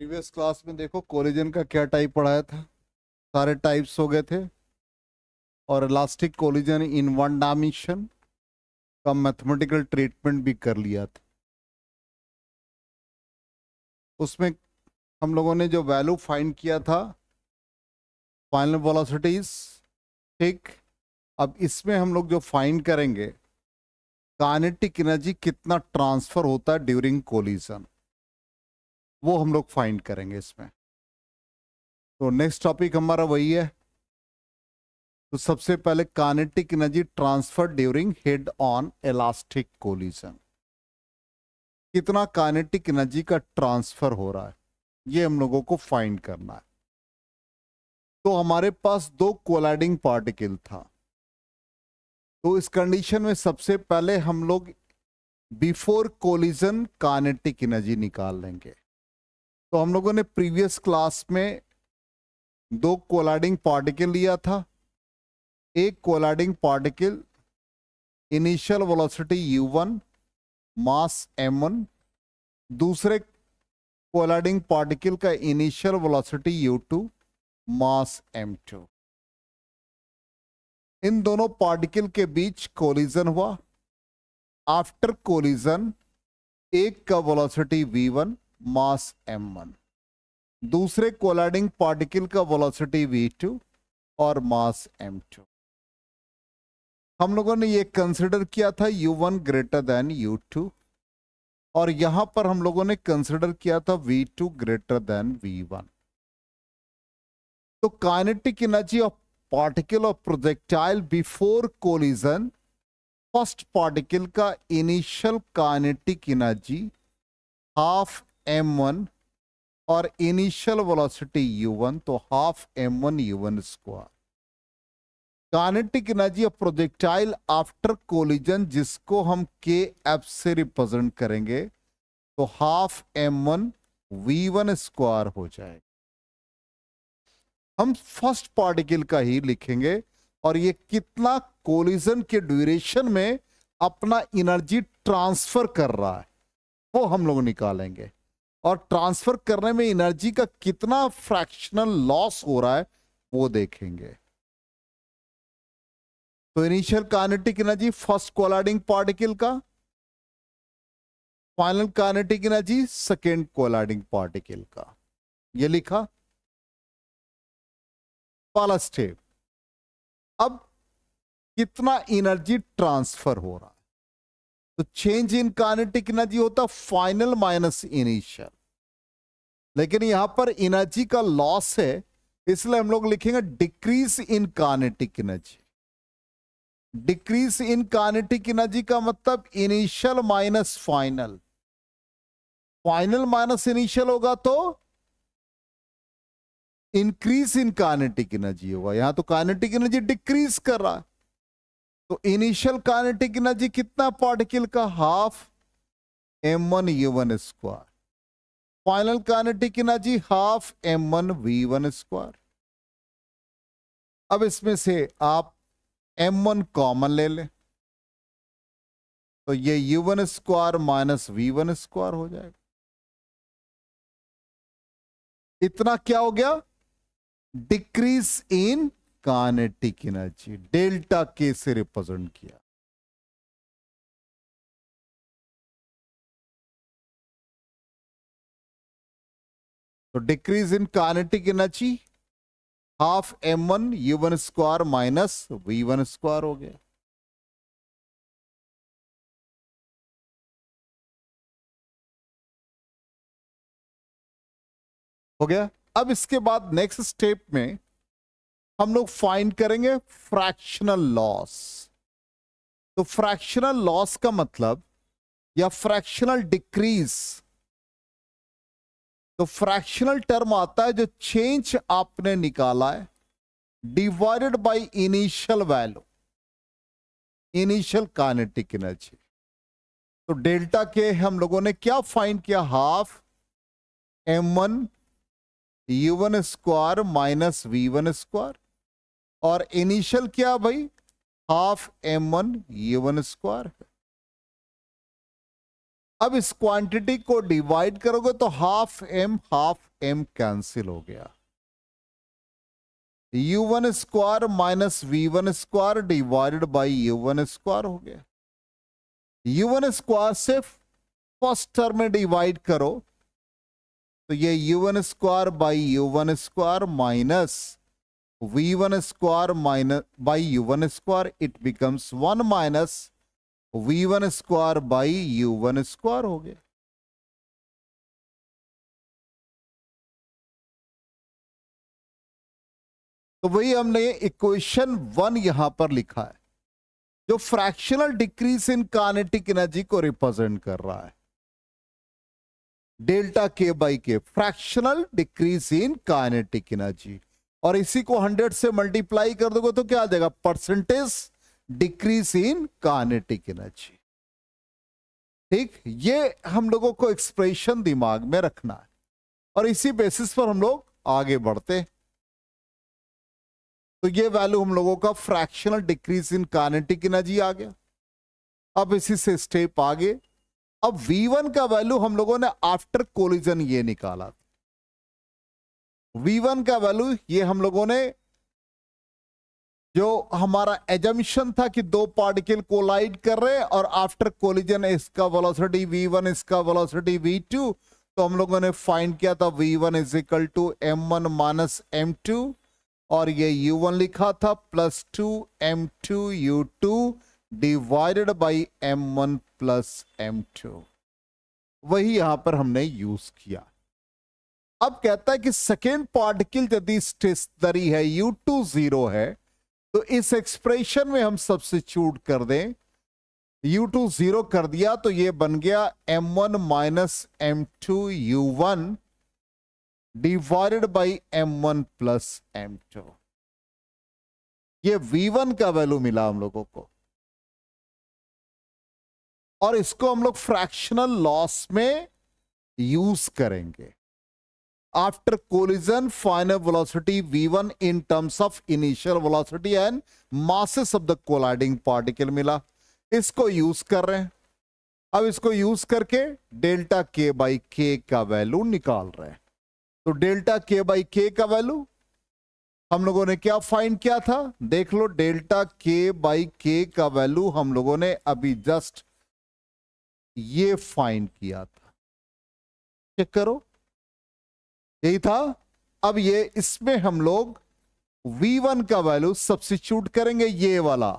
Previous class में देखो collision का क्या टाइप पढ़ाया था। सारे टाइप्स हो गए थे। और elastic collision in one dimension का मैथमेटिकल ट्रीटमेंट भी कर लिया था। उसमें हम लोगों ने जो वैल्यू फाइंड किया था फाइनल वेलोसिटीज ठीक, अब इसमें हम लोग जो फाइंड करेंगे काइनेटिक एनर्जी कितना ट्रांसफ़र होता है ड्यूरिंग कोलिजन वो हम लोग फाइंड करेंगे इसमें। तो नेक्स्ट टॉपिक हमारा वही है। तो सबसे पहले kinetic energy transfer during head on elastic collision कितना कानेटिक एनर्जी का ट्रांसफ़र हो रहा है, ये हम लोगों को फाइंड करना है। तो हमारे पास दो कोलाइडिंग पार्टिकल था। तो इस कंडीशन में सबसे पहले हम लोग बिफोर कोलिजन कानेटिक एनर्जी निकाल लेंगे। तो हम लोगों ने प्रीवियस क्लास में दो कोलाइडिंग पार्टिकल लिया था। एक colliding particle initial velocity u1 mass m1 दूसरे कोलाइडिंग पार्टिकल का initial velocity u2 mass m2 इन दोनों पार्टिकल के बीच कोलिजन हुआ। आफ्टर कोलिजन, एक का वेलोसिटी v1 मास m1 दूसरे कोलाइडिंग पार्टिकल का वेलोसिटी v2 और मास m2 हम लोगों ने ये कंसिडर किया था u1 ग्रेटर देन u2 और यहाँ पर हम लोगों ने कंसिडर किया था v2 ग्रेटर देन v1 तो kinetic energy of particle of projectile before collision first particle का initial kinetic energy half m1 और इनिशियल वेलोसिटी यू वन तो half m1 u1 square kinetic energy of projectile after collision जिसको हम के F से represent करेंगे तो half m1 v1 square हो जाएगा। हम फ़र्स्ट पार्टिकल का ही लिखेंगे और ये कितना कोलिजन के ड्यूरेशन में अपना एनर्जी ट्रांसफ़र कर रहा है, वो हम लोग निकालेंगे। और ट्रांसफ़र करने में एनर्जी का कितना फ्रैक्शनल लॉस हो रहा है, वो देखेंगे। तो initial kinetic energy, first colliding particle का। Final kinetic energy, second colliding particle का। ये लिखा। पहला स्टेप। अब कितना एनर्जी ट्रांसफ़र हो रहा है? तो चेंज इन काइनेटिक एनर्जी होता फाइनल माइनस इनिशियल। लेकिन यहाँ पर एनर्जी का लॉस है, इसलिए हम लोग लिखेंगे decrease in kinetic energy decrease in kinetic energy का मतलब initial minus final final minus initial होगा तो इंक्रीज इन कानेटिक एनर्जी होगा। यहाँ तो कानेटिक एनर्जी डिक्रीज कर रहा है। तो इनिशियल कानेटिक एनर्जी कितना पार्टिकल का? Half M one U one square final kinetic energy half M one V one square अब इसमें से आप एम वन कॉमन ले लें। तो ये U one square minus V one square हो जाएगा। इतना क्या हो गया? Decrease in kinetic energy delta K से रिप्रेजेंट किया। तो decrease in kinetic energy half M one U one square minus V one square हो गया। हो गया? अब इसके बाद नेक्स्ट स्टेप में हम लोग फाइंड करेंगे फ्रैक्शनल लॉस तो फ्रैक्शनल लॉस का मतलब या फ्रैक्शनल डिक्रीज तो फ्रैक्शनल टर्म आता है जो चेंज आपने निकाला है divided by initial value initial kinetic energy तो डेल्टा के हम लोगों ने क्या फाइंड किया? Half M one U one square minus V one square और इनिशियल क्या भाई? Half M one U one square अब इस क्वांटिटी को डिवाइड करोगे तो half M half M cancel हो गया। U one square minus V one square divided by U one square हो गया। यू वन स्क्वायर से फ़र्स्ट टर्म में डिवाइड करो तो ये U one square by U one square minus V one square minus by U one square it becomes one minus V one square by U one square हो गया। तो वही हमने इक्वेशन वन यहाँ पर लिखा है, जो fractional decrease in kinetic energy को रिप्रेजेंट कर रहा है। Delta K by K fractional decrease in kinetic energy और इसी को हंड्रेड से मल्टीप्लाई कर दोगे तो क्या आ जाएगा? Percentage decrease in kinetic energy ठीक? ये हम लोगों को एक्सप्रेशन दिमाग में रखना है। और इसी बेसिस पर हम लोग आगे बढ़ते तो ये वैल्यू हम लोगों का fractional decrease in kinetic energy आ गया। अब इसी से स्टेप आगे। अब V1 का वैल्यू हम लोगों ने आफ्टर कोलिजन ये निकाला V1 का वैल्यू ये हम लोगों ने जो हमारा एजम्पन था कि दो पार्टिकल कोलाइड कर रहे और आफ्टर कोलिजन इसका वेलोसिटी v1 इसका वेलोसिटी v2 तो हम लोगों ने फाइंड किया था v1 one is equal to M one minus M two और ये u1 लिखा था plus two M two U two divided by M one plus M two वही यहाँ पर हमने यूज़ किया। अब कहता है कि सेकेंड पार्टिकल यदि स्टेशनरी है यू टू ज़ीरो है तो इस एक्सप्रेशन में हम सब्सिट्यूट कर दें। U2 टू ज़ीरो कर दिया तो ये बन गया m1 one minus M two U one divided by M one plus M two ये v1 का वैल्यू मिला हम लोगों को। और इसको हम लोग फ्रैक्शनल लॉस में यूज़ करेंगे। After collision, final velocity v1 in terms of initial velocity and masses of the colliding particle मिला। इसको यूज़ कर रहे हैं। अब इसको यूज़ करके डेल्टा के बाई के का वैल्यू निकाल रहे हैं। तो डेल्टा के बाई के का वैल्यू हम लोगों ने क्या फाइंड किया था? देख लो डेल्टा के बाई के का वैल्यू हम लोगों ने अभी जस्ट ये फाइंड किया था। चेक करो। यही था। अब ये इसमें हम लोग v1 का वैल्यू सब्सिट्यूट करेंगे ये वाला।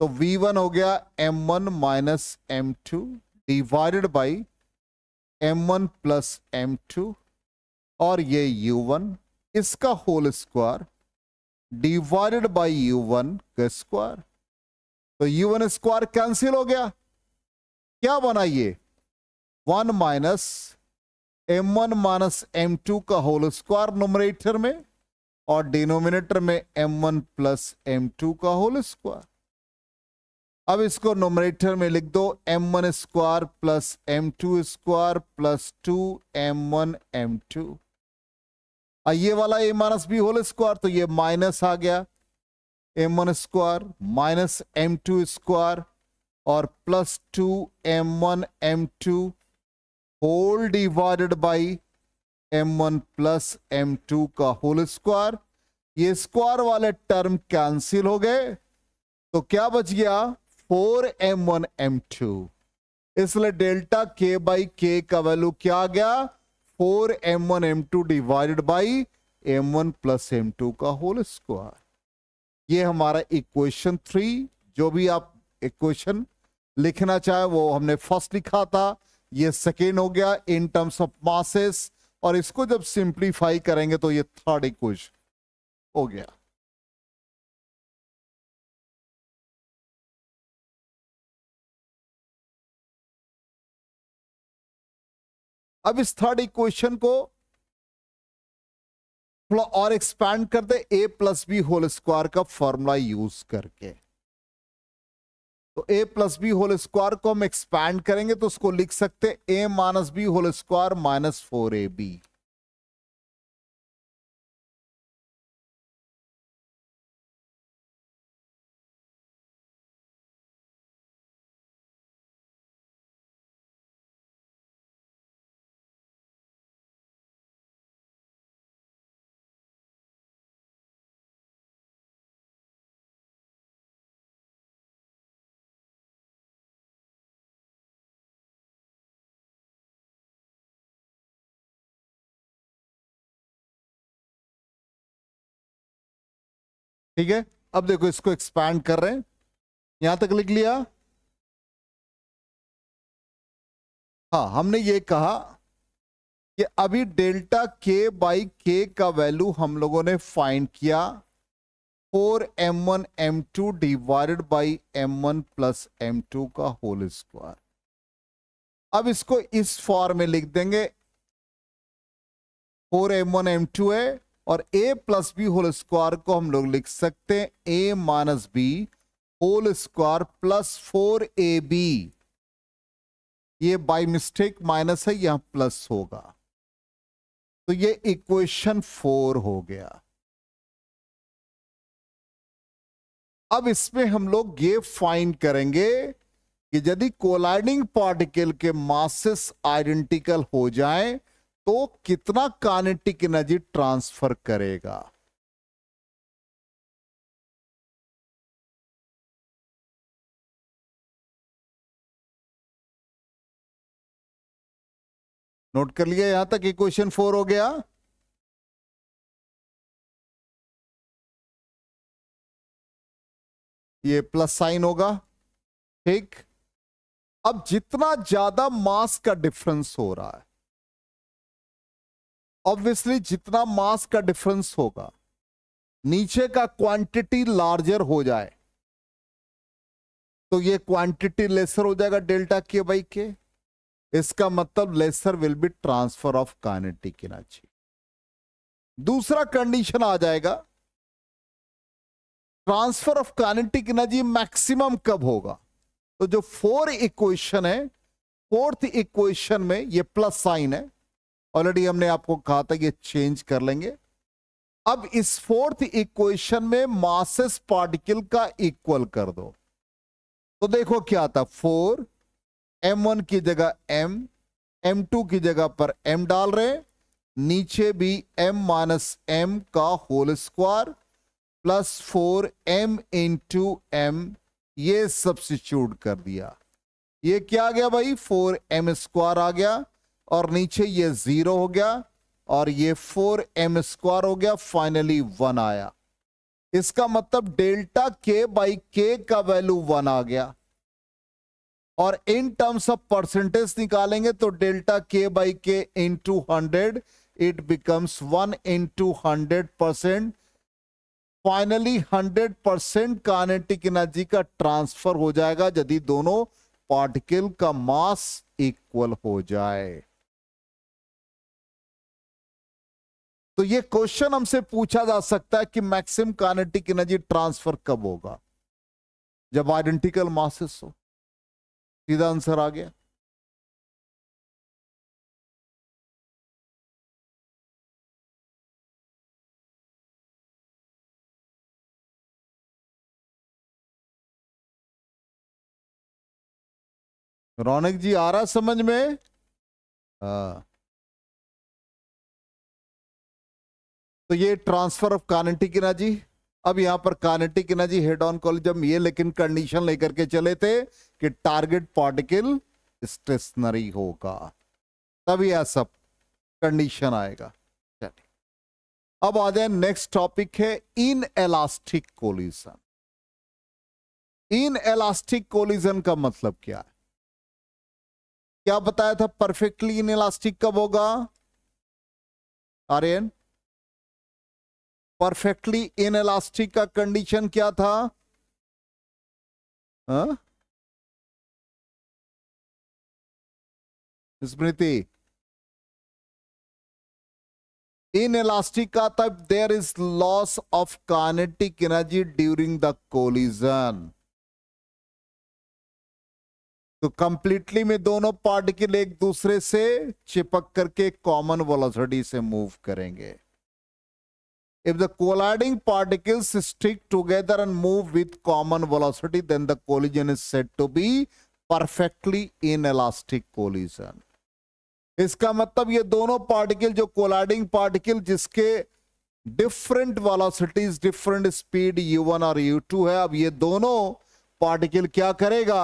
तो v1 हो गया m1 one minus M two divided by M one plus M two और ये u1 इसका whole square divided by U one का स्क्वायर तो यू वन स्क्वायर कैंसिल हो गया। क्या बना ये? One minus M one minus M two का होल स्क्वायर नोमिनेटर में और डिनोमिनेटर में M one plus M two का होल स्क्वायर अब इसको नोमिनेटर में लिख दो M one square plus M two square plus two M one M two ये वाला A minus B whole square तो ये माइनस आ गया। M one square minus M two square और plus two M one M two whole divided by M one plus M two का whole square ये square वाले टर्म कैंसिल हो गए। तो क्या बच गया? Four M one M two इसलिए डेल्टा के बाई के का वैल्यू क्या आ गया? Four M one M two divided by M one plus M two का होल स्क्वायर ये हमारा इक्वेशन थ्री जो भी आप इक्वेशन लिखना चाहे, वो हमने फ़र्स्ट लिखा था। ये सेकेंड हो गया इन टर्म्स ऑफ़ मासेस और इसको जब सिंप्लीफाई करेंगे तो ये थर्ड इक्वेशन हो गया। अब इस थर्ड इक्वेशन को थोड़ा और एक्सपैंड कर दे A plus B whole square का फॉर्मूला यूज़ करके। तो A plus B whole square को हम एक्सपैंड करेंगे तो उसको लिख सकते हैं A minus B whole square minus four A B ठीक है? अब देखो, इसको एक्सपैंड कर रहे हैं। यहाँ तक लिख लिया? हाँ हमने ये कहा कि अभी डेल्टा के बाई के का वैल्यू हम लोगों ने फाइंड किया। Four M one M two divided by M one plus M two का होल स्क्वायर अब इसको इस फॉर्म में लिख देंगे। Four M one M two है और A plus B whole square को हम लोग लिख सकते हैं A minus B whole square plus four A B ये बाय मिस्टेक माइनस है, यहाँ प्लस होगा। तो ये इक्वेशन फोर हो गया। अब इसमें हम लोग ये फाइंड करेंगे कि यदि कोलाइडिंग पार्टिकल के मासेस आइडेंटिकल हो जाए तो कितना कानेटिक एनर्जी ट्रांसफ़र करेगा? नोट कर लिया, यहाँ तक इक्वेशन फोर हो गया। ये प्लस साइन होगा। ठीक। अब जितना ज़्यादा मास का डिफरेंस हो रहा है ऑब्वियसली जितना मास का डिफरेंस होगा, नीचे का क्वांटिटी लार्जर हो जाए तो ये क्वांटिटी लेसर हो जाएगा डेल्टा के बाई के इसका मतलब lesser will be transfer of kinetic energy दूसरा कंडीशन आ जाएगा transfer of kinetic energy maximum कब होगा? तो जो फोर इक्वेशन है फोर्थ इक्वेशन में ये प्लस साइन है ऑलरेडी हमने आपको कहा था ये चेंज कर लेंगे। अब इस फोर्थ इक्वेशन में मासेस पार्टिकल का इक्वल कर दो। तो देखो क्या था फोर एम वन की जगह एम एम टू की जगह पर एम डाल रहे नीचे भी एम माइनस एम का whole square plus four m into m ये सब्सिट्यूट कर दिया। ये क्या आ गया भाई? फोर एम स्क्वायर आ गया। और नीचे ये ज़ीरो हो गया और ये फोर एम स्क्वायर हो गया फाइनली वन आया। इसका मतलब डेल्टा के बाई के का वैल्यू वन आ गया। और इन टर्म्स ऑफ़ परसेंटेज निकालेंगे तो delta k by k into hundred it becomes one into hundred percent finally hundred percent kinetic energy का ट्रांसफ़र हो जाएगा, यदि दोनों पार्टिकल का मास इक्वल हो जाए। तो ये क्वेश्चन हमसे पूछा जा सकता है कि मैक्सिम कानेटिक एनर्जी ट्रांसफ़र कब होगा? जब आइडेंटिकल मासेस हो। सीधा आंसर आ गया। रौनक जी आ रहा समझ में? आ, तो ये ट्रांसफ़र ऑफ़ कानेटिक एनर्जी अब यहाँ पर kinetic energy head on collision ये लेकिन कंडीशन लेकर के चले थे कि टारगेट पार्टिकल स्टेशनरी होगा। तभी ऐसा कंडीशन आएगा। चलिए। अब आ जाए नेक्स्ट टॉपिक है inelastic collision inelastic collision का मतलब क्या है? क्या बताया था परफेक्टली इन एलास्टिक कब होगा? आर्यन? परफेक्टली इन एलास्टिक का कंडीशन क्या था? हाँ? स्मृति। इन इलास्टिक का तब there is loss of kinetic energy during the collision तो कंप्लीटली में दोनों पार्टिकल एक दूसरे से चिपक करके कॉमन वेलोसिटी से मूव करेंगे। If the colliding particles stick together and move with common velocity, then the collision is said to be perfectly inelastic collision. इसका मतलब ये दोनों पार्टिकल जो कोलाइडिंग पार्टिकल जिसके different velocities different speed u1 और u2 है अब ये दोनों पार्टिकल क्या करेगा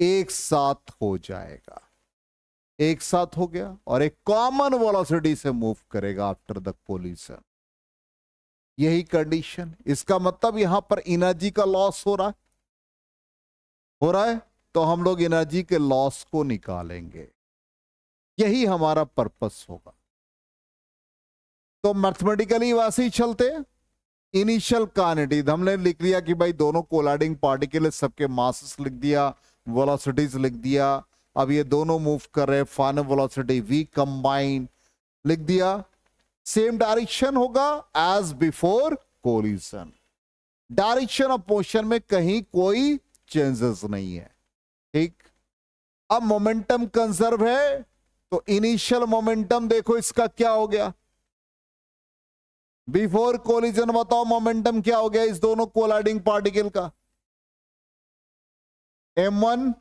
एक साथ हो जाएगा एक साथ हो गया और एक कॉमन वेलोसिटी से मूव करेगा आफ्टर द कोलिशन यही कंडीशन इसका मतलब यहाँ पर एनर्जी का लॉस हो रहा है। हो रहा है? तो हम लोग एनर्जी के लॉस को निकालेंगे। यही हमारा पर्पस होगा। तो मैथमेटिकली वैसे ही चलते इनिशियल क्वांटिटी हमने लिख लिया कि भाई दोनों कोलाइडिंग पार्टिकल सबके मासेस लिख दिया वेलोसिटीज लिख दिया। अब ये दोनों मूव कर रहे फाइनल वेलोसिटी वी कंबाइन लिख दिया। सेम डायरेक्शन होगा as before collision direction of motion में कहीं कोई चेंजेस नहीं है। ठीक? अब मोमेंटम कंजर्व है तो इनिशियल मोमेंटम देखो इसका क्या हो गया। बिफोर कोलिजन बताओ मोमेंटम क्या हो गया इस दोनों कोलाइडिंग पार्टिकल का। M one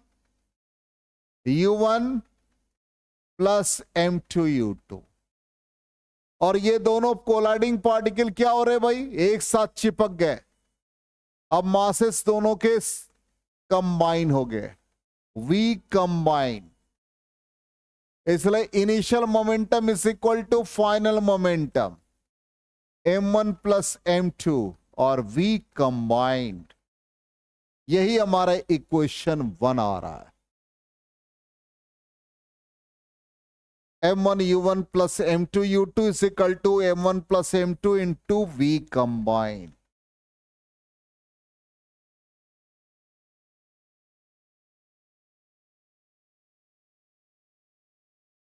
u one plus m two u two और ये दोनों कोलाइडिंग पार्टिकल क्या हो रहे भाई? एक साथ चिपक गए। अब मासेस दोनों के कंबाइन हो गए। वी कंबाइन इसलिए initial momentum is equal to final momentum m one plus m two और वी कंबाइंड यही हमारा इक्वेशन वन आ रहा है। m1 u1 plus m2 u2 is equal to m1 plus m2 into v combined.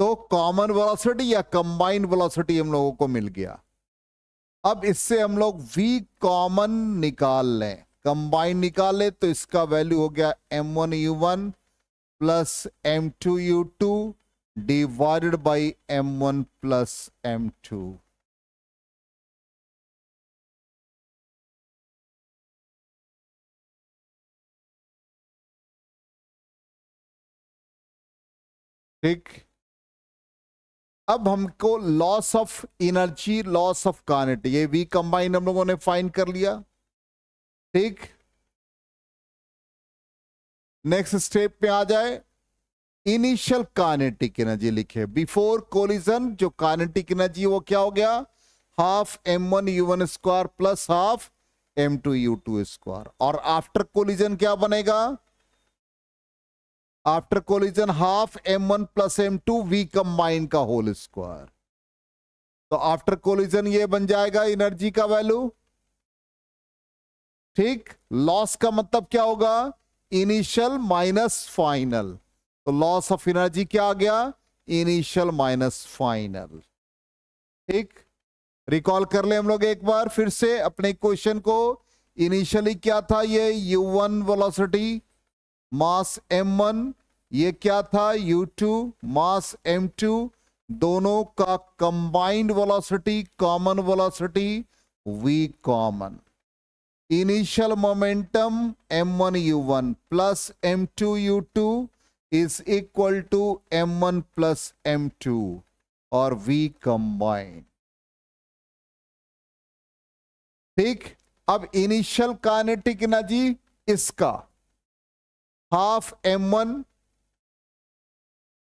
तो common velocity या combined velocity हम लोगों को मिल गया अब इससे हम लोग v कॉमन निकाल लें कंबाइंड निकाल लें तो इसका वैल्यू हो गया m1 u1 plus m2 u2 divided by m1 plus m2. ठीक? अब हमको loss of energy loss of kinetic ये वी कंबाइन हम लोगों ने फाइन कर लिया। ठीक? नेक्स्ट स्टेप पे आ जाए। इनिशियल कानेटिक एनर्जी लिखे। बिफोर कोलिजन जो कानेटिक एनर्जी, वो क्या हो गया? Half m one u one square plus half m two u two square और आफ्टर कोलिजन क्या बनेगा? After collision half m one plus m two v combine का होल स्क्वायर तो आफ्टर कोलिजन ये बन जाएगा एनर्जी का वैल्यू ठीक? लॉस का मतलब क्या होगा? इनिशियल माइनस फाइनल तो लॉस ऑफ़ एनर्जी क्या आ गया इनिशियल माइनस फाइनल ठीक रिकॉल कर ले हम लोग एक बार फिर से अपने क्वेश्चन को इनिशियली क्या था ये you one velocity mass m1 ये क्या था u2 मास m2 दोनों का combined velocity common velocity v common initial momentum m1 u1 plus m2 u2 is equal to m1 plus m2 और v कंबाइंड ठीक? अब इनिशियल काइनेटिक एनर्जी इसका? Half m one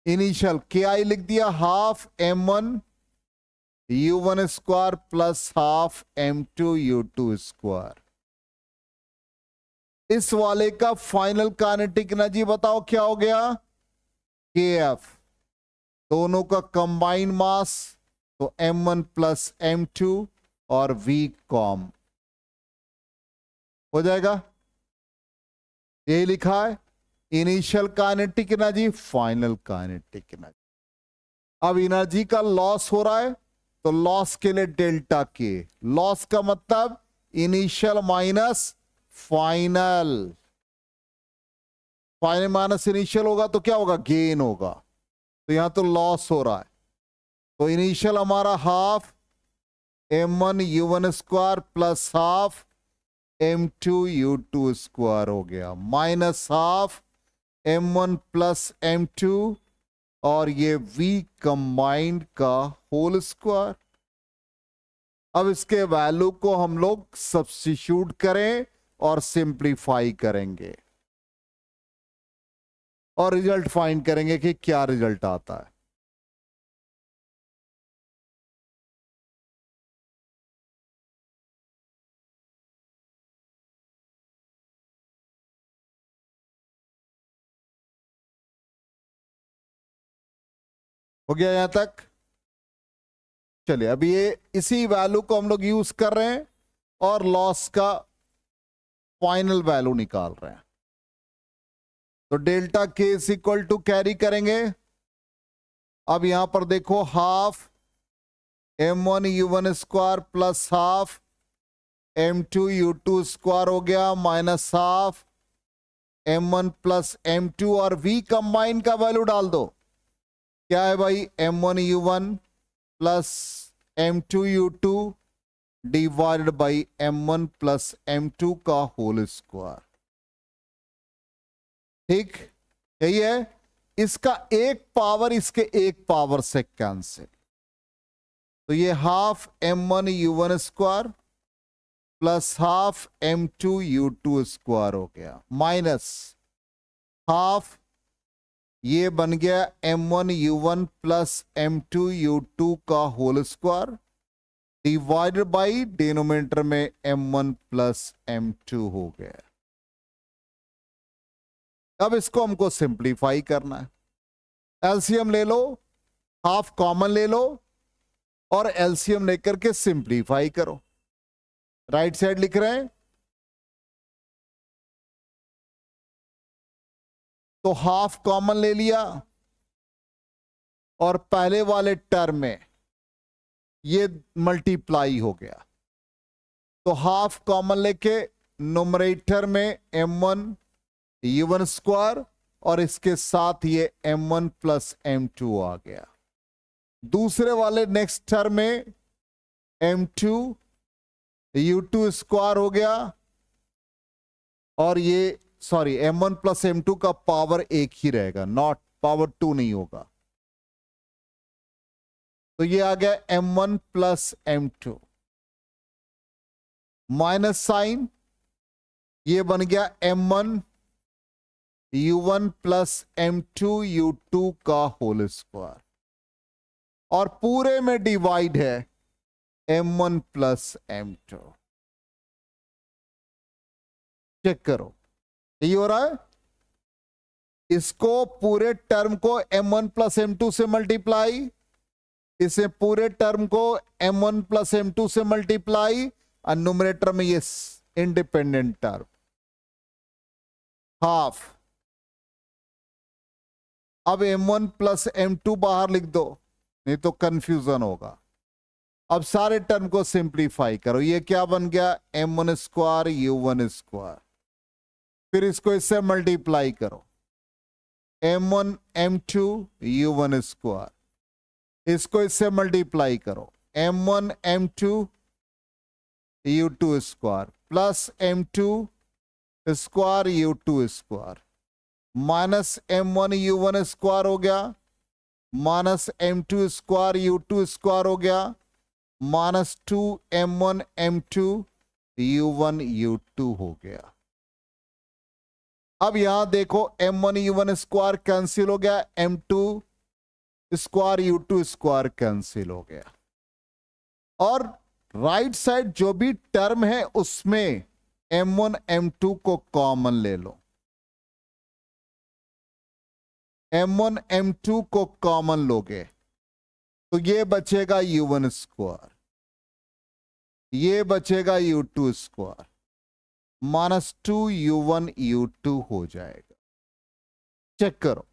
initial k i लिख दिया? Half m one u one square plus half m two u two square इस वाले का final kinetic energy बताओ क्या हो गया? के एफ़ दोनों का कंबाइन मास तो m one plus m two और वी कॉम हो जाएगा? यही लिखा है initial kinetic energy final kinetic energy अब एनर्जी का लॉस हो रहा है तो लॉस के लिए डेल्टा के लॉस का मतलब initial minus final final minus initial होगा तो क्या होगा? गेन होगा। तो यहाँ तो लॉस हो रहा है। तो इनिशियल हमारा half m one u one square plus half m two u two square हो गया। Minus half m one plus m two और ये v कंबाइंड का होल स्क्वायर अब इसके वैल्यू को हम लोग सब्सिट्यूट करें। और सिंप्लीफाई करेंगे। और रिज़ल्ट फाइंड करेंगे कि क्या रिज़ल्ट आता है। हो गया यहाँ तक? चलिए, अब ये इसी वैल्यू को हम लोग यूज़ कर रहे हैं और लॉस का फाइनल वैल्यू निकाल रहे हैं। तो डेल्टा के इज़ इक्वल टू कैरी करेंगे। अब यहाँ पर देखो half m one u one square plus half m two u two square हो गया minus half m one plus m two और वी कंबाइन का वैल्यू डाल दो। क्या है भाई? M one u one plus m two u two divided by m one plus m two का होल स्क्वायर ठीक? यही है इसका एक पावर इसके एक पावर से कैंसिल तो ये half m one u one square plus half m two u two square हो गया. माइनस हाफ़ ये बन गया m one u one plus m two u two का whole square divided by denominator में एम वन प्लस एम हो गया। अब इसको हमको सिंप्लीफाई करना है। एलसीएम ले लो हाफ़ कॉमन ले लो और एलसीएम लेकर के सिंप्लीफाई करो। राइट right साइड लिख रहे हैं। तो हाफ़ कॉमन ले लिया और पहले वाले टर्म में ये मल्टीप्लाई हो गया। तो हाफ़ कॉमन लेके नोमरेटर में m one u one square और इसके साथ ये m one plus m two आ गया। दूसरे वाले नेक्स्ट टर्म में m two u two square हो गया और ये sorry m one plus m two का पावर एक ही रहेगा नॉट पावर टू नहीं होगा। तो ये आ गया m one plus m two minus sign ये बन गया m one u one plus m two u two का होल स्क्वायर और पूरे में डिवाइड है m one plus m two check करो। यही हो रहा है? इसको पूरे टर्म को एम वन प्लस एम से मल्टीप्लाई इसे पूरे टर्म को एम वन प्लस एम से मल्टीप्लाई और न्यूमरेटर में ये इंडिपेंडेंट टर्म हाफ़ अब एम वन प्लस एम बाहर लिख दो, नहीं तो कंफ्यूजन होगा। अब सारे टर्म को सिंप्लीफाई करो। ये क्या बन गया? M one square u one square फिर इसको इससे मल्टीप्लाई करो। M one m two u one square इसको इससे मल्टीप्लाई करो। M one m two u two square plus m two square u two square minus m one u one square हो गया। Minus m two square u two square हो गया। Minus two m one m two u one u two हो गया। अब यहाँ देखो m one u one square cancel हो गया। M two square u two square cancel हो गया। और राइट साइड जो भी टर्म है, उसमें एम वन एम टू को कॉमन ले लो। एम वन एम टू को कॉमन लोगे। तो ये बचेगा यू वन स्क्वायर ये बचेगा u two square minus two u one u two हो जाएगा। चेक करो।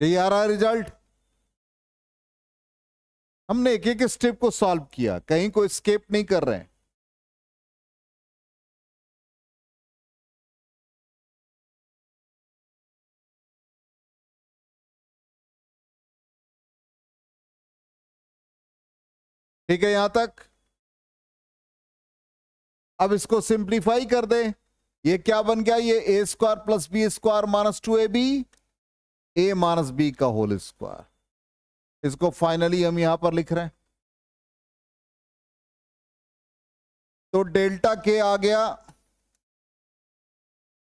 यही आ रहा है रिज़ल्ट हमने एक एक स्टेप को सॉल्व किया। कहीं को स्केप नहीं कर रहे हैं। ठीक है, यहाँ तक। अब इसको सिंप्लीफाई कर दें। ये क्या बन गया? ये a square plus b square minus two a b a minus b का होल स्क्वायर इसको फाइनली हम यहाँ पर लिख रहे हैं। तो डेल्टा के आ गया।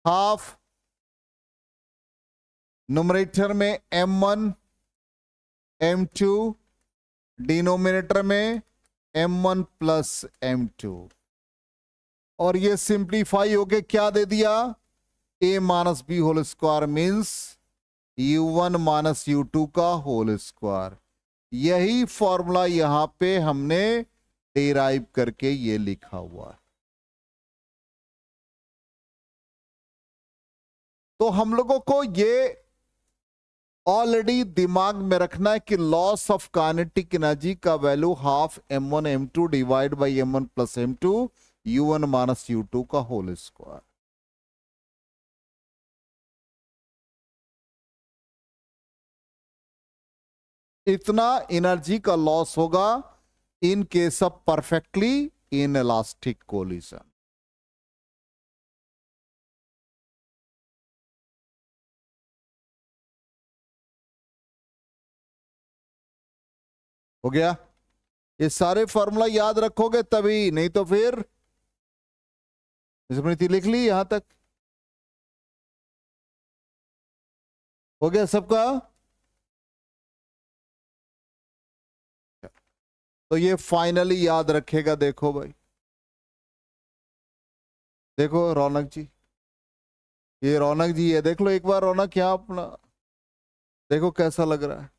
हाफ़ नुमरेटर में m one m two denominator में m one plus m two और ये सिंप्लीफाई होके क्या दे दिया? A minus b whole square means u one minus u two का होल स्क्वायर यही फॉर्मूला यहाँ पे हमने डेराइव करके ये लिखा हुआ है। तो हम लोगों को ये ऑलरेडी दिमाग में रखना है कि लॉस ऑफ़ काइनेटिक एनर्जी का value half m one m two divide by m one plus m two u one minus u two का होल स्क्वायर इतना एनर्जी का लॉस होगा in case of perfectly inelastic collision हो गया? ये सारे formula याद रखोगे तभी, नहीं तो फिर स्मृति लिख ली यहाँ तक। हो गया सबका? तो ये फाइनली याद रखेगा, देखो भाई। देखो रौनक जी। ये रौनक जी है, देख लो एक बार रौनक, यहाँ अपना, देखो कैसा लग रहा है।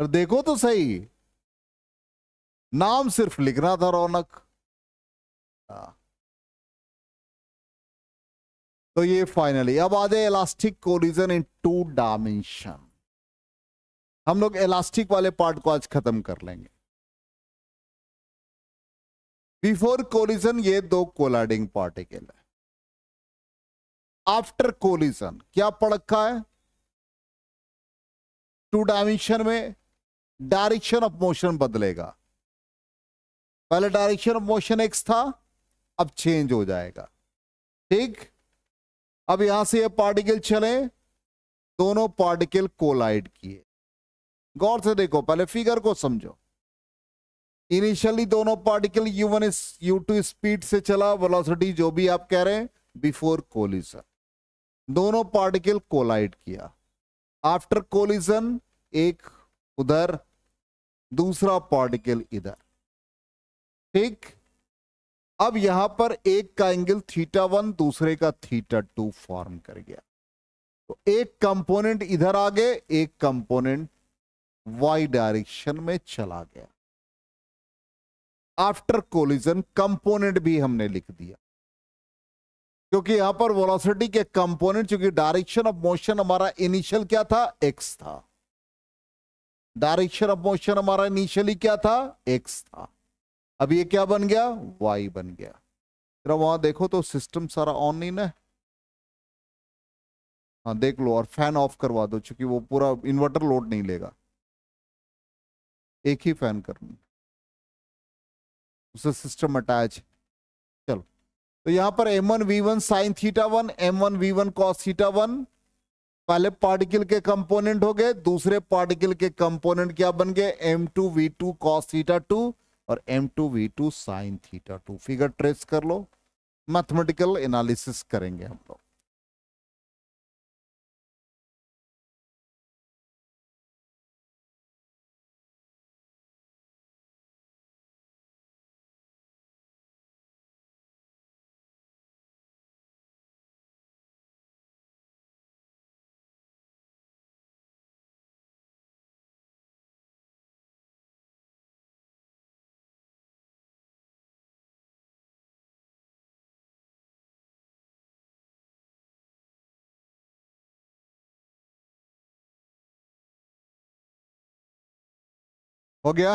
और देखो तो सही। नाम सिर्फ़ लिखना था रौनक। हाँ। तो ये फाइनली अब आ जाए elastic collision in two dimension हम लोग इलास्टिक वाले पार्ट को आज खत्म कर लेंगे। बिफोर कोलिजन ये दो कोलाइडिंग पार्टिकल है आफ्टर कोलिजन क्या पड़ रखा है? टू डायमेंशन में डायरेक्शन ऑफ़ मोशन बदलेगा। पहले डायरेक्शन ऑफ़ मोशन एक्स था, अब चेंज हो जाएगा। ठीक? अब यहाँ से ये पार्टिकल चले, दोनों पार्टिकल कोलाइड किए। गौर से देखो, पहले फिगर को समझो। इनिशियली दोनों particle u one u two speed से चला वेलोसिटी जो भी आप कह रहे हैं बिफोर कोलिजन दोनों पार्टिकल कोलाइड किया। आफ्टर कोलिजन एक उधर, दूसरा पार्टिकल इधर। ठीक? अब यहाँ पर एक का एंगल थीटा वन दूसरे का थीटा टू फॉर्म कर गया। तो एक कंपोनेंट इधर आ गए, एक कंपोनेंट वाई डायरेक्शन में चला गया। आफ्टर कोलिजन कंपोनेंट भी हमने लिख दिया। क्योंकि यहाँ पर वेलोसिटी के कंपोनेंट क्योंकि डायरेक्शन ऑफ़ मोशन हमारा इनिशियल क्या था? एक्स था। डायरेक्शन ऑफ़ मोशन हमारा इनिशियली क्या था? एक्स था। अब ये क्या बन गया? वाई बन गया। वहाँ देखो तो सिस्टम सारा ऑन नहीं ना हाँ। देख लो और फ़ैन ऑफ़ करवा दो क्योंकि वो पूरा इन्वर्टर लोड नहीं लेगा। एक ही फ़ैन कर उसे सिस्टम अटैच चलो। तो यहाँ पर m one v one sine theta one m one v one cos theta one पहले पार्टिकल के कंपोनेंट हो गए, दूसरे पार्टिकल के कंपोनेंट क्या बन गए? M two v two cos theta two और m two v two sine theta two figure trace कर लो। मैथमेटिकल एनालिसिस करेंगे हम लोग। हो गया?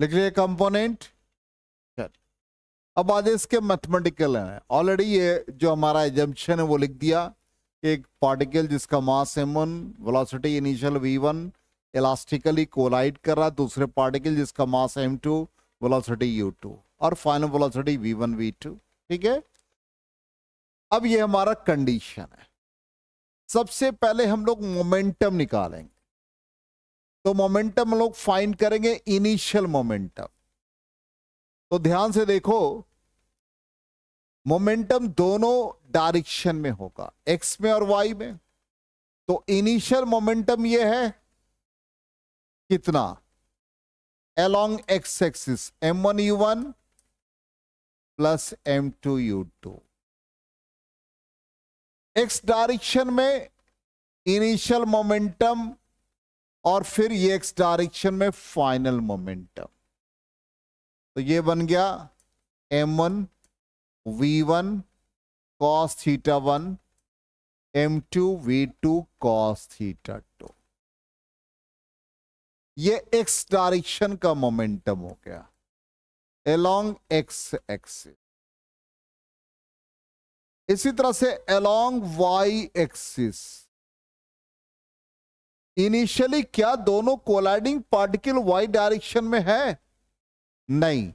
लिख लिया कंपोनेंट अब आज इसके मैथमेटिकल है। ऑलरेडी ये जो हमारा एजम्पन है, वो लिख दिया एक पार्टिकल जिसका mass m one velocity initial v one elastically collide कर रहा दूसरे पार्टिकल जिसका mass m two velocity u two और final velocity v one v two ठीक है? अब ये हमारा कंडीशन है। सबसे पहले हम लोग मोमेंटम निकालेंगे। तो मोमेंटम लोग फाइंड करेंगे इनिशियल मोमेंटम तो ध्यान से देखो मोमेंटम दोनों डायरेक्शन में होगा एक्स में और वाई में. तो इनिशियल मोमेंटम ये है, कितना? Along x axis m one u one plus m two u two x direction में इनिशियल मोमेंटम और फिर ये एक्स डायरेक्शन में फाइनल मोमेंटम तो ये बन गया m one v one cos theta one m two v two cos theta two ये एक्स डायरेक्शन का मोमेंटम हो गया. एलोंग एक्स एक्सिस इसी तरह से एलोंग वाई एक्सिस इनिशियली क्या दोनों कोलाइडिंग पार्टिकल वाई डायरेक्शन में है? नहीं.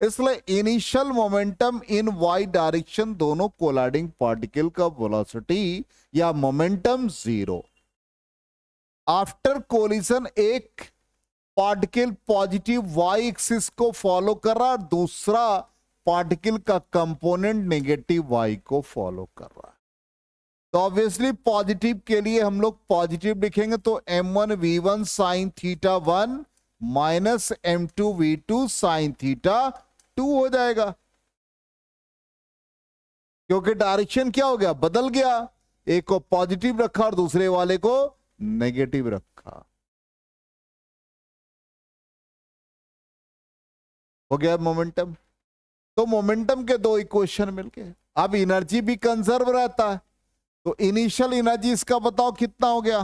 इसलिए initial momentum in y direction दोनों कोलाइडिंग पार्टिकल का वेलोसिटी या मोमेंटम ज़ीरो आफ्टर कोलिजन एक पार्टिकल पॉजिटिव वाई एक्सिस को फॉलो कर रहा है दूसरा पार्टिकल का कंपोनेंट नेगेटिव वाई को फॉलो कर. रहा तो ऑब्वियसली पॉजिटिव के लिए हम लोग पॉजिटिव लिखेंगे तो m one v one sine theta one minus m two v two sine theta two हो जाएगा। क्योंकि डायरेक्शन क्या हो गया? बदल गया। एक को पॉजिटिव रखा और दूसरे वाले को नेगेटिव रखा। हो गया मोमेंटम तो मोमेंटम के दो इक्वेशन मिलके। अब एनर्जी भी कंजर्व रहता है। तो इनिशियल एनर्जी इसका बताओ कितना हो गया?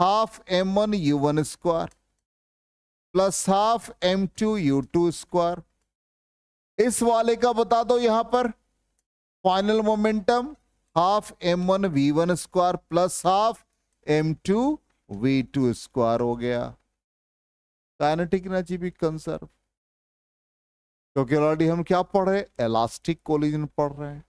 Half M one U one square plus half M two U two square इस वाले का बता दो यहाँ पर। Final momentum half M one V one square plus half M two V two square हो गया। काइनेटिक एनर्जी भी कंसर्व क्योंकि ऑलरेडी हम क्या पढ़ रहे हैं? इलास्टिक कोलिजन पढ़ रहे हैं।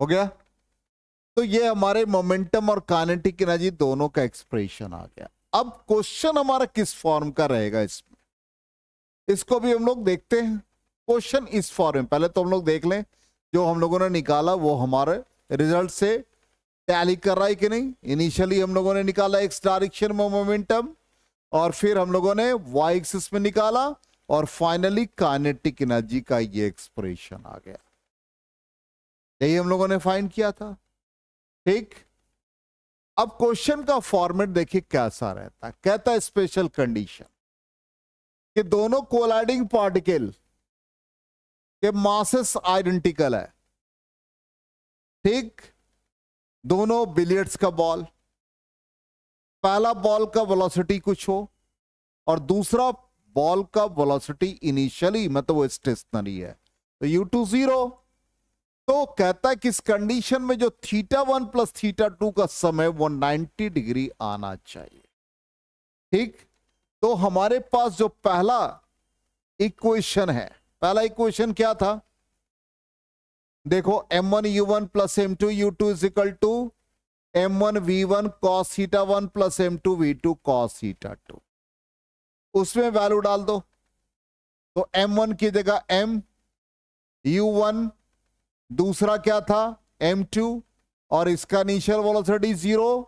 हो गया? तो ये हमारे मोमेंटम और कानेटिक एनर्जी दोनों का एक्सप्रेशन आ गया। अब क्वेश्चन हमारा किस फॉर्म का रहेगा इसमें? इसको भी हम लोग देखते हैं। क्वेश्चन इस फॉर्म में। पहले तो हम लोग देख लें, जो हम लोगों ने निकाला, वो हमारे रिज़ल्ट से टैली कर रहा है कि नहीं? इनिशियली हम लोगों ने निकाला एक्स डायरेक्शन में मोमेंटम और फिर हम लोगों ने वाई एक्सिस में निकाला, और फाइनली काइनेटिक एनर्जी का ये एक्सप्रेशन आ गया। यही हम लोगों ने फाइंड किया था। ठीक? अब क्वेश्चन का फॉर्मेट देखिए कैसा रहता है। कहता है स्पेशल कंडीशन कि दोनों कोलाइडिंग पार्टिकल के मासेस आइडेंटिकल है। ठीक? दोनों बिलियर्ड्स का बॉल पहला बॉल का वेलोसिटी कुछ हो और दूसरा बॉल का वेलोसिटी इनिशियली मतलब वो स्टेशनरी है। तो यू टू ज़ीरो तो कहता है कि इस कंडीशन में जो theta one plus theta two का समय वो 90 डिग्री आना चाहिए। ठीक? तो हमारे पास जो पहला इक्वेशन है, पहला इक्वेशन क्या था? देखो m one u one plus m two u two is equal to m one v one cos theta one plus m two v two cos theta two उसमें वैल्यू डाल दो। तो एम वन की जगह M u one दूसरा क्या था? M2 और इसका इनिशियल वेलोसिटी ज़ीरो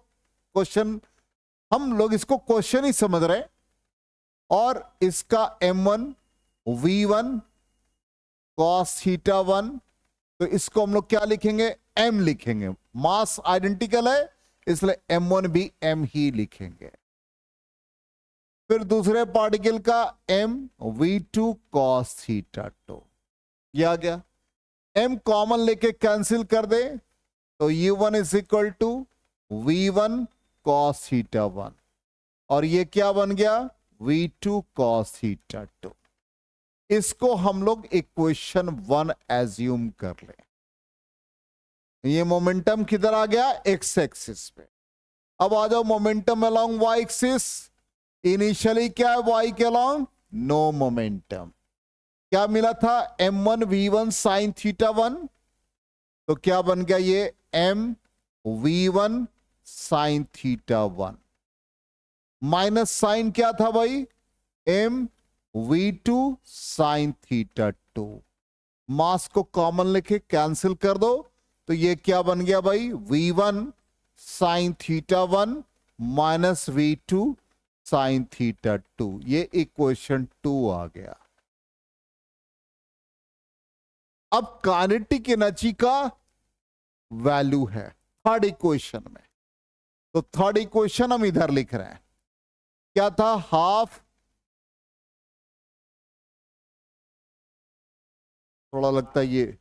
क्वेश्चन हम लोग इसको क्वेश्चन ही समझ रहे हैं। और इसका m1 v1 cos theta one तो इसको हम लोग क्या लिखेंगे? M लिखेंगे। मास आइडेंटिकल है, इसलिए m1 भी m ही लिखेंगे। फिर दूसरे पार्टिकल का m v2 cos theta two यह आ गया। एम कॉमन लेके कैंसिल कर दे तो u one is equal to v one cos theta one और ये क्या बन गया? V two cos theta two इसको हम लोग इक्वेशन वन एज्यूम कर ले। ये मोमेंटम किधर आ गया? एक्स एक्सिस पे। अब आ जाओ momentum along y axis initially क्या है? वाई के अलोंग नो मोमेंटम क्या मिला था? M one v one sine theta one तो क्या बन गया ये? M v one sine theta one minus sine क्या था भाई? M v two sine theta two mass को कॉमन लेके कैंसिल कर दो। तो ये क्या बन गया भाई? V one sine theta one minus v two sine theta two ये इक्वेशन टू आ गया। अब कानेटिक एनर्जी का वैल्यू है। थर्ड इक्वेशन में। तो थर्ड इक्वेशन हम इधर लिख रहे हैं। क्या था? हाफ़ थोड़ा लगता है ये।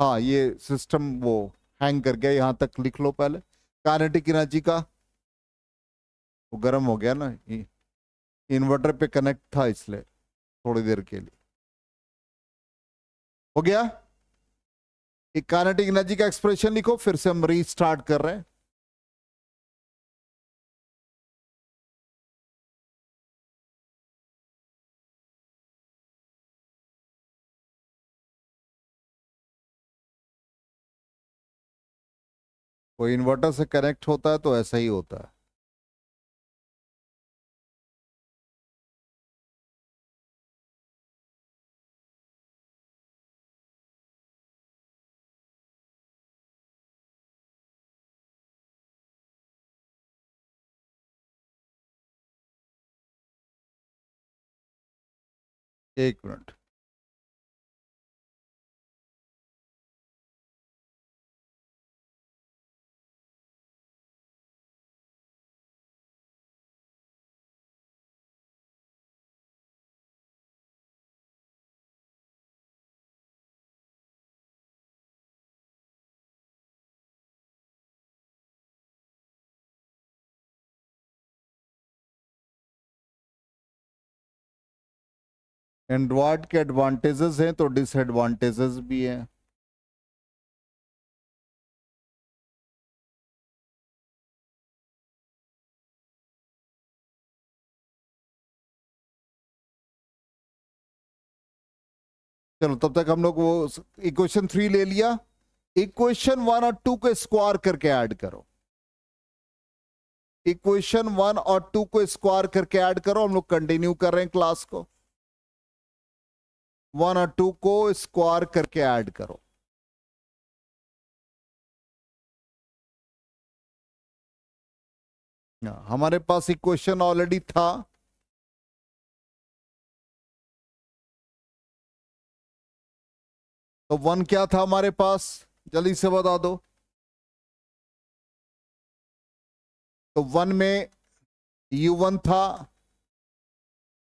हाँ ये सिस्टम वो हैंग कर गया, यहाँ तक लिख लो पहले। कानेटिक एनर्जी का। वो गर्म हो गया ना इन्वर्टर पे कनेक्ट था इसलिए, थोड़ी देर के लिए। हो गया? एक कानेटिक एनर्जी का एक्सप्रेशन लिखो, फिर से हम रीस्टार्ट कर रहे हैं। कोई इन्वर्टर से कनेक्ट होता है तो ऐसा ही होता है। एक मिनट। एंड्रॉयड के एडवांटेजेस हैं तो डिसएडवांटेजेस भी हैं। चलो, तब तक हम लोग वो इक्वेशन थ्री ले लिया। इक्वेशन वन और टू को स्क्वायर करके ऐड करो। इक्वेशन वन और टू को स्क्वायर करके ऐड करो। हम लोग कंटिन्यू कर रहे हैं क्लास को। वन और टू को स्क्वायर करके ऐड करो। हमारे पास इक्वेशन ऑलरेडी था। तो वन क्या था हमारे पास? जल्दी से बता दो। तो वन में यू वन था।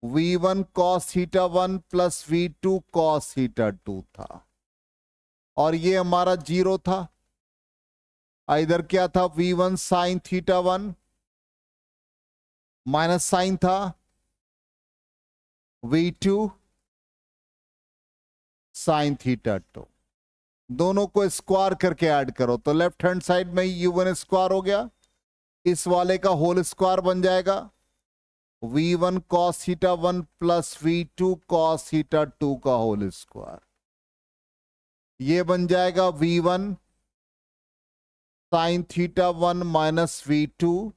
V one cos theta one plus v two cos theta two था। और ये हमारा ज़ीरो था। इधर क्या था? V one sine theta one minus sine था। V two sine theta two दोनों को स्क्वायर करके ऐड करो। तो लेफ़्ट हैंड साइड में यू वन स्क्वायर हो गया। इस वाले का होल स्क्वायर बन जाएगा। V one cos theta one plus v two cos theta two का होल स्क्वायर ये बन जाएगा v one sine theta one minus v two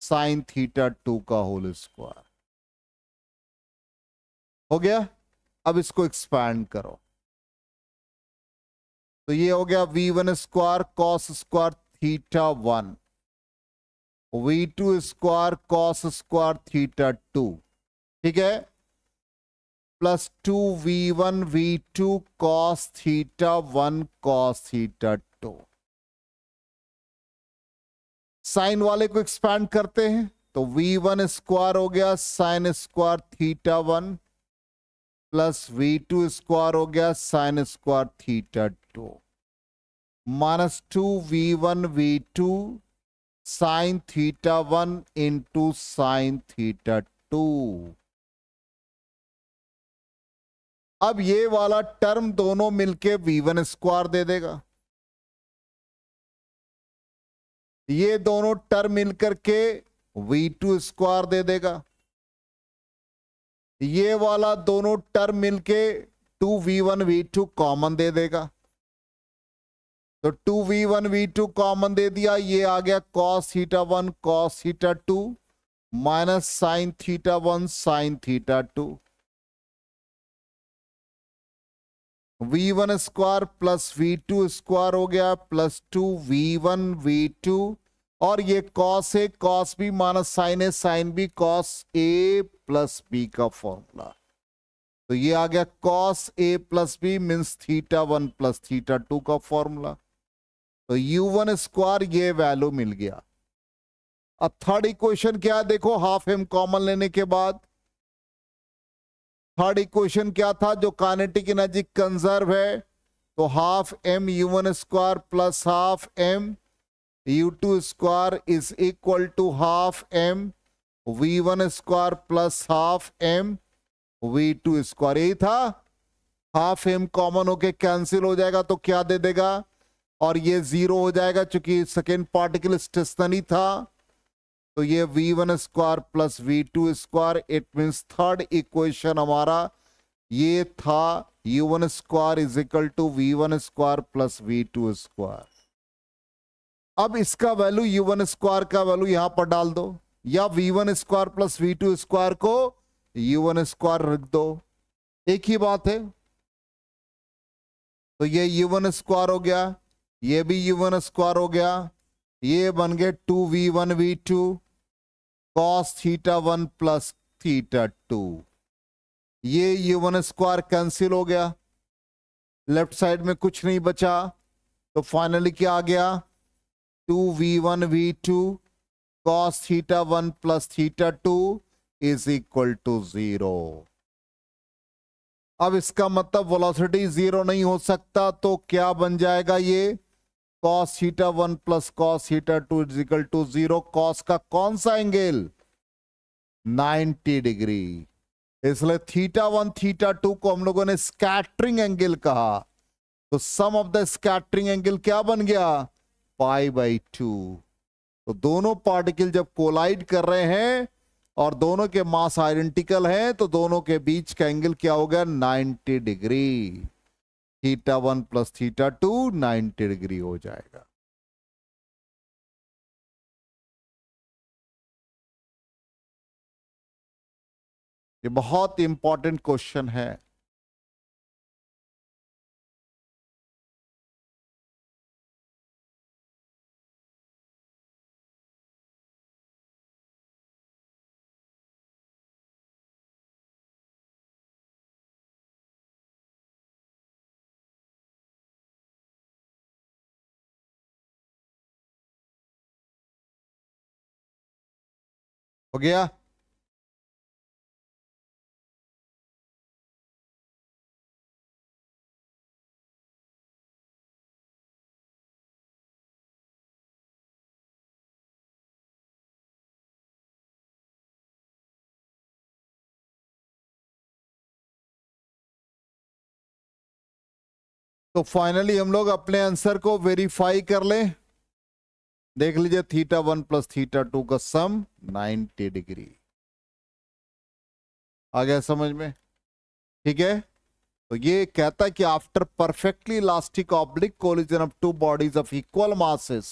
sine theta two का होल स्क्वायर हो गया? अब इसको एक्सपैंड करो. तो ये हो गया v one square cos square theta one v two square cos square theta two ठीक है? Plus two v one v two cos theta one cos theta two sine वाले को एक्सपैंड करते हैं तो वी वन स्क्वायर हो गया sine square theta one plus v two square हो गया sine square theta two minus two v one v two sine theta one into sine theta two. अब ये वाला टर्म दोनों मिलके वी वन स्क्वायर दे देगा। ये दोनों टर्म मिलकर के वी टू स्क्वायर दे देगा। ये वाला दोनों टर्म मिलके two v one v two common दे देगा। तो two v one, v two common दे दिया। ये आ गया cos theta one cos theta two minus sine theta one sine theta two v one square plus v two square हो गया plus two v one, v two. और ये cos A cos B minus sine A sine B cos A plus B का formula तो ये आ गया cos A plus B means theta one plus theta two का फॉर्मूला तो you one square ये वैल्यू मिल गया। अब थर्ड इक्वेशन क्या है? देखो हाफ़ एम कॉमन लेने के बाद। थर्ड इक्वेशन क्या था? जो कानेटिक एनर्जी कंजर्व है तो half m u one square plus half m u two square is equal to half m v one square plus half m v two square यही था। हाफ़ एम कॉमन होके cancel हो जाएगा तो क्या दे देगा? और ये ज़ीरो हो जाएगा चूँकि सेकेंड पार्टिकल स्टेशनरी था। तो ये v one square plus v two square it means third equation हमारा ये था u one square is equal to v one square plus v two square अब इसका वैल्यू यू वन स्क्वायर का value यहाँ पर डाल दो, या v one square plus v two square को यू वन स्क्वायर रख दो। एक ही बात है। तो ये यू वन स्क्वायर हो गया। ये भी u वन स्क्वायर हो गया। ये बन गए two v one v two cos theta one plus theta two ये ये वन स्क्वायर कैंसिल हो गया। लेफ़्ट साइड में कुछ नहीं बचा। तो फाइनली क्या आ गया? Two v one v two cos theta one plus theta two is equal to zero अब इसका मतलब वेलोसिटी ज़ीरो नहीं हो सकता तो क्या बन जाएगा ये? Cos theta one plus cos theta two is equal to zero cos का कौन सा एंगल 90 डिग्री। इसलिए थीटा वन थीटा टू को हम लोगों ने स्कैटरिंग एंगल कहा। तो sum of the scattering angle क्या बन गया? पाई बाई टू तो दोनों पार्टिकल जब कोलाइड कर रहे हैं और दोनों के मास आइडेंटिकल हैं तो दोनों के बीच का एंगल क्या हो गया? 90 degree. Theta one plus theta two ninety degree हो जाएगा। ये बहुत इंपॉर्टेंट क्वेश्चन है। गया। तो फाइनली हम लोग अपने आंसर को वेरीफाई कर लें। देख लीजिए theta one plus theta two का सम 90 डिग्री आ गया समझ में? ठीक है? तो ये कहता है कि after perfectly elastic oblique collision of two bodies of equal masses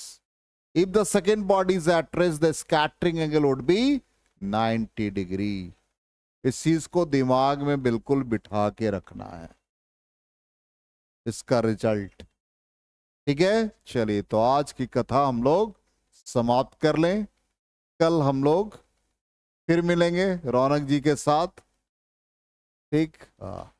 if the second body is at rest the scattering angle would be 90 degree इस चीज़ को दिमाग में बिल्कुल बिठा के रखना है। इसका रिज़ल्ट ठीक है? चलिए तो आज की कथा हम लोग समाप्त कर लें। कल हम लोग फिर मिलेंगे रौनक जी के साथ। ठीक? हाँ